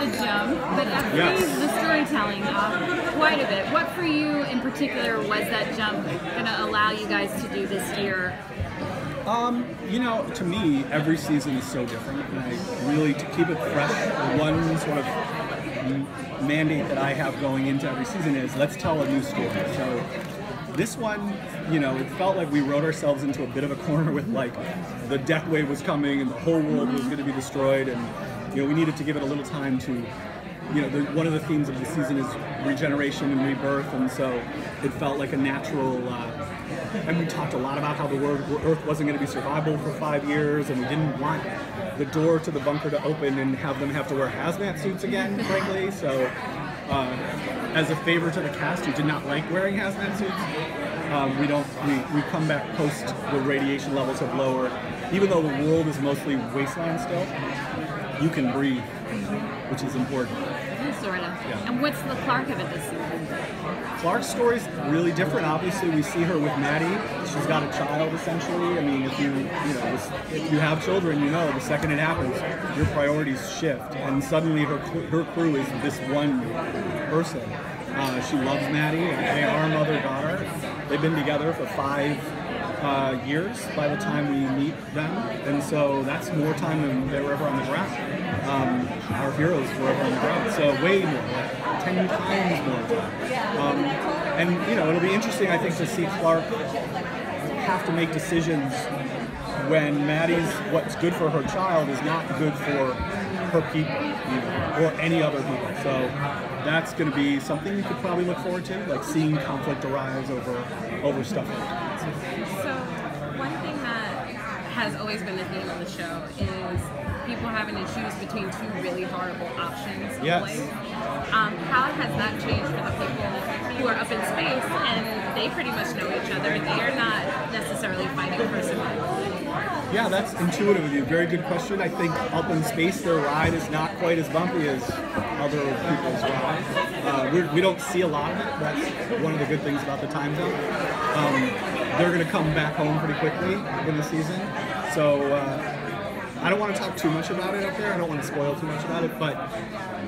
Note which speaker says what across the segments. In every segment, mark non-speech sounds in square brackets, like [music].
Speaker 1: the jump, but that
Speaker 2: Yes.
Speaker 1: the storytelling up quite a bit. What for you in particular was that jump going to allow you guys to do this year?
Speaker 2: Um, you know, to me, every season is so different, and I really to keep it fresh. The one sort of mandate that I have going into every season is let's tell a new story. So this one, you know, it felt like we wrote ourselves into a bit of a corner with like the death wave was coming and the whole world was going to be destroyed, and you know, we needed to give it a little time to you know, the, one of the themes of the season is regeneration and rebirth, and so it felt like a natural. Uh, and we talked a lot about how the world, Earth wasn't going to be survivable for five years, and we didn't want the door to the bunker to open and have them have to wear hazmat suits again, frankly. So, uh, as a favor to the cast who did not like wearing hazmat suits, um, we don't. We, we come back post the radiation levels have lowered, even though the world is mostly wasteland still. You can breathe, which is important.
Speaker 1: Sort of.
Speaker 2: Yeah.
Speaker 1: And what's the Clarke of it this season?
Speaker 2: Clarke's story's really different. Obviously, we see her with Madi. She's got a child, essentially. I mean, if you you know if you have children, you know the second it happens, your priorities shift, and suddenly her her crew is this one person. Uh, she loves Madi, and they are mother daughter. They've been together for five uh, years by the time we meet them, and so that's more time than they were ever on the ground. Um, our heroes were ever on the ground, so way more, like ten times more time. Um, and you know, it'll be interesting, I think, to see Clarke have to make decisions when Madi's what's good for her child is not good for her people or any other people. So that's going to be something you could probably look forward to, like seeing conflict arise over over stuff like that.
Speaker 3: One thing that has always been the theme of the show is people having to choose between two really horrible options.
Speaker 2: Yes.
Speaker 3: Um, how has that changed for the people who are up in space and they pretty much know each other? They are not necessarily fighting for survival.
Speaker 2: Yeah, that's intuitive of you. Very good question. I think up in space, their ride is not quite as bumpy as other people's ride. Uh, we don't see a lot of it. That's one of the good things about the time zone. Um, they're going to come back home pretty quickly in the season. So uh, I don't want to talk too much about it up there. I don't want to spoil too much about it. But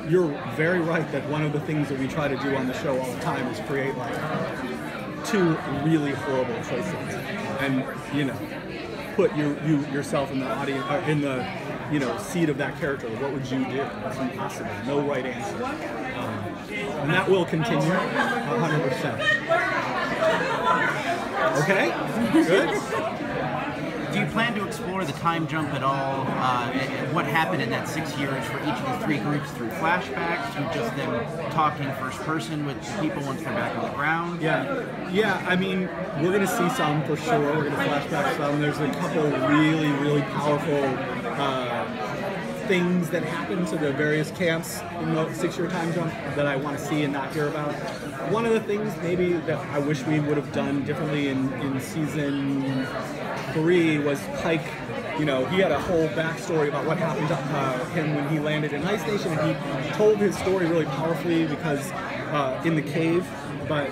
Speaker 2: you're very right that one of the things that we try to do on the show all the time is create like two really horrible choices, and you know, put your you yourself in the audience or in the you know seat of that character. What would you do? It's impossible. No right answer, um, and that will continue hundred percent. Okay, good.
Speaker 4: Do you plan to explore the time jump at all? Uh, what happened in that six years for each of the three groups through flashbacks, through just them talking first person with the people once they're back on the ground?
Speaker 2: Yeah, yeah. I mean, we're gonna see some for sure. We're gonna flashback some. There's a couple really, really powerful uh, things that happen to the various camps in the six-year time jump that I want to see and not hear about. One of the things maybe that I wish we would have done differently in, in season three was Pike. You know, he had a whole backstory about what happened to uh, him when he landed in Ice Nation, and he told his story really powerfully because uh, in the cave, but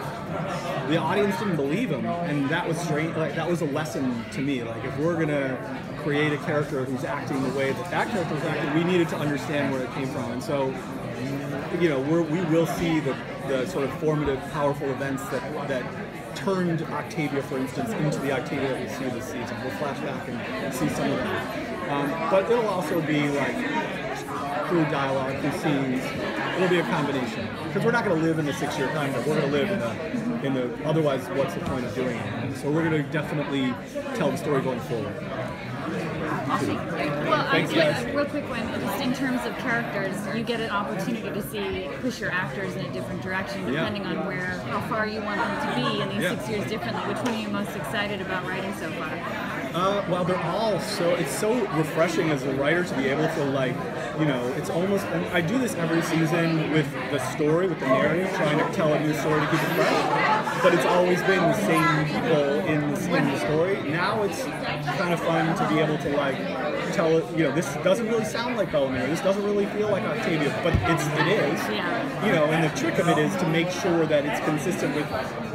Speaker 2: the audience didn't believe him, and that was strange. Like that was a lesson to me. Like if we're gonna create a character who's acting the way that that character was acting, we needed to understand where it came from, and so you know we're, we will see the, the sort of formative, powerful events that that turned Octavia, for instance, into the Octavia that we see this season. We'll flash back and see some of that, um, but it'll also be like through dialogue, through scenes. It'll be a combination because we're not going to live in the six-year time, but we're going to live in the in the. Otherwise, what's the point of doing it? So we're going to definitely tell the story going forward.
Speaker 1: Well, a
Speaker 2: Thanks,
Speaker 1: quick,
Speaker 2: guys.
Speaker 1: real quick one. Just in terms of characters, you get an opportunity to see push your actors in a different direction,
Speaker 2: Yeah.
Speaker 1: depending on where, how far you want them to be in these
Speaker 2: Yeah.
Speaker 1: six years differently. Which one are you most excited about writing so far?
Speaker 2: Uh, well, they're all so. It's so refreshing as a writer to be able to like, you know, it's almost. and I do this every season with the story, with the narrative, trying to tell a new story to keep it fresh. But it's always been the same people in the, in the story. Now it's kind of fun to be able to like tell it, you know, this doesn't really sound like Bellamy. This doesn't really feel like Octavia, but it's it is.
Speaker 1: Yeah.
Speaker 2: You know, and the trick of it is to make sure that it's consistent with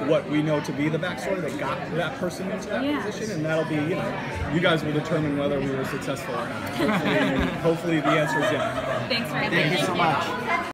Speaker 2: what we know to be the backstory that got that person into that
Speaker 1: Yeah.
Speaker 2: position, and that'll be, you know, you guys will determine whether we were successful or not. [laughs] Hopefully, hopefully the answer is yes.
Speaker 1: Thanks very much.
Speaker 4: Thank you so much.